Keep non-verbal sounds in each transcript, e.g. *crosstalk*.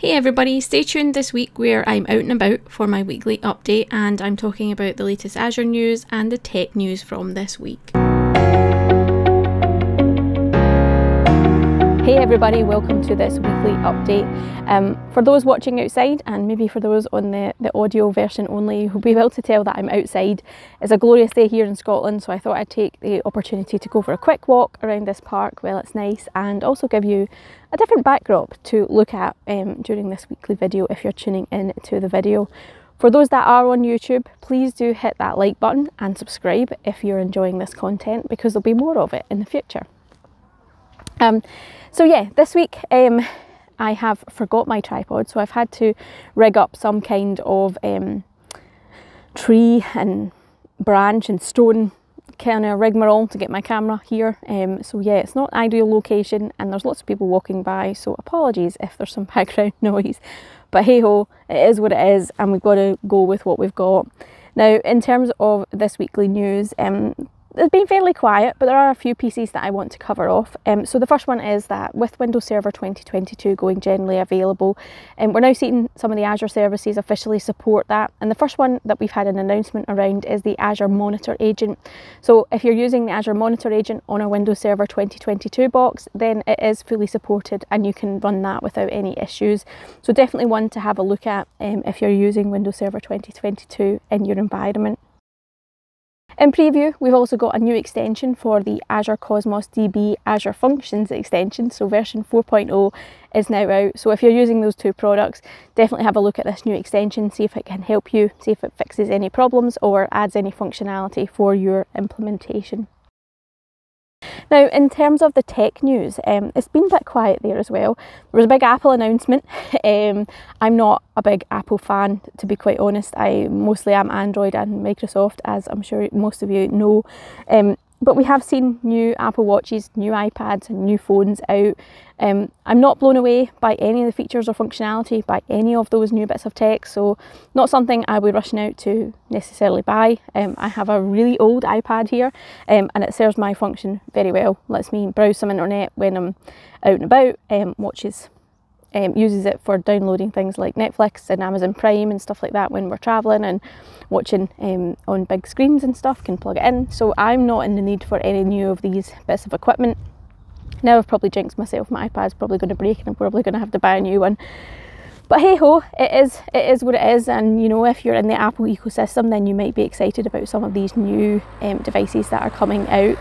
Hey everybody, stay tuned this week where I'm out and about for my weekly update and I'm talking about the latest Azure news and the tech news from this week. Everybody, welcome to this weekly update. Um, for those watching outside and maybe for those on the, the audio version only, you'll be able to tell that I'm outside. It's a glorious day here in Scotland so I thought I'd take the opportunity to go for a quick walk around this park while it's nice and also give you a different backdrop to look at um, during this weekly video if you're tuning in to the video. For those that are on YouTube, please do hit that like button and subscribe if you're enjoying this content because there'll be more of it in the future. Um, so yeah, this week um, I have forgot my tripod, so I've had to rig up some kind of um, tree and branch and stone kind of rigmarole to get my camera here. Um, so yeah, it's not ideal location and there's lots of people walking by, so apologies if there's some *laughs* background noise. But hey ho, it is what it is and we've got to go with what we've got. Now, in terms of this weekly news, um, it's been fairly quiet, but there are a few pieces that I want to cover off. Um, so the first one is that with Windows Server 2022 going generally available, um, we're now seeing some of the Azure services officially support that. And the first one that we've had an announcement around is the Azure Monitor Agent. So if you're using the Azure Monitor Agent on a Windows Server 2022 box, then it is fully supported and you can run that without any issues. So definitely one to have a look at um, if you're using Windows Server 2022 in your environment. In preview, we've also got a new extension for the Azure Cosmos DB Azure Functions extension. So version 4.0 is now out. So if you're using those two products, definitely have a look at this new extension, see if it can help you, see if it fixes any problems or adds any functionality for your implementation. Now, in terms of the tech news, um, it's been a bit quiet there as well. There was a big Apple announcement. *laughs* um, I'm not a big Apple fan, to be quite honest. I mostly am Android and Microsoft, as I'm sure most of you know. Um, but we have seen new Apple Watches, new iPads, and new phones out. Um, I'm not blown away by any of the features or functionality by any of those new bits of tech, so not something I would be rushing out to necessarily buy. Um, I have a really old iPad here, um, and it serves my function very well. Lets me browse some internet when I'm out and about. Um, watches um, uses it for downloading things like Netflix and Amazon Prime and stuff like that when we're travelling and watching um, on big screens and stuff, can plug it in. So I'm not in the need for any new of these bits of equipment. Now I've probably jinxed myself, my iPad's probably going to break and I'm probably going to have to buy a new one. But hey ho, it is it is what it is, and you know if you're in the Apple ecosystem, then you might be excited about some of these new um, devices that are coming out.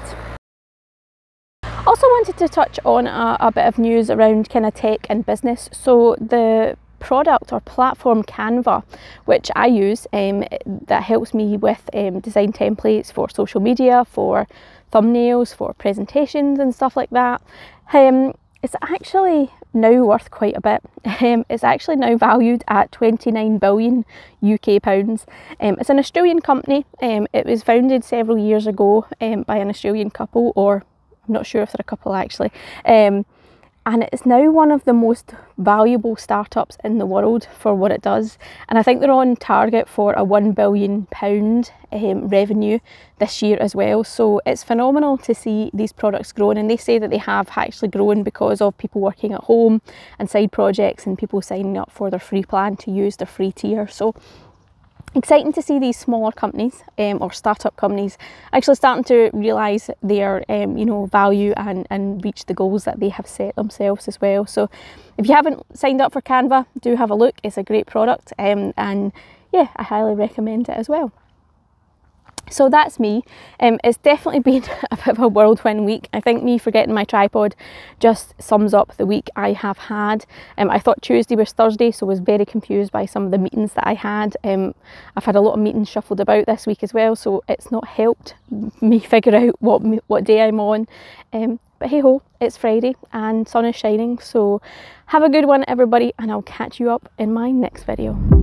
Also wanted to touch on a, a bit of news around kind of tech and business. So the product or platform Canva, which I use, um, that helps me with um, design templates for social media, for thumbnails, for presentations and stuff like that. Um, it's actually now worth quite a bit. *laughs* Um, it's actually now valued at 29 billion UK pounds. Um, it's an Australian company. Um, it was founded several years ago um, by an Australian couple, or I'm not sure if they're a couple actually. Um, and it's now one of the most valuable startups in the world for what it does. And I think they're on target for a £1 billion um, revenue this year as well. So it's phenomenal to see these products growing. And they say that they have actually grown because of people working at home and side projects and people signing up for their free plan to use their free tier. So exciting to see these smaller companies um, or startup companies actually starting to realise their um, you know value and, and reach the goals that they have set themselves as well. So if you haven't signed up for Canva do have a look. It's a great product um, and yeah I highly recommend it as well so that's me. Um, it's definitely *laughs* been a bit of a whirlwind week. I think me forgetting my tripod just sums up the week I have had. Um, I thought Tuesday was Thursday, so was very confused by some of the meetings that I had. Um, I've had a lot of meetings shuffled about this week as well, so it's not helped me *laughs* figure out what what day I'm on. Um, but hey ho, it's Friday and sun is shining, so have a good one everybody and I'll catch you up in my next video.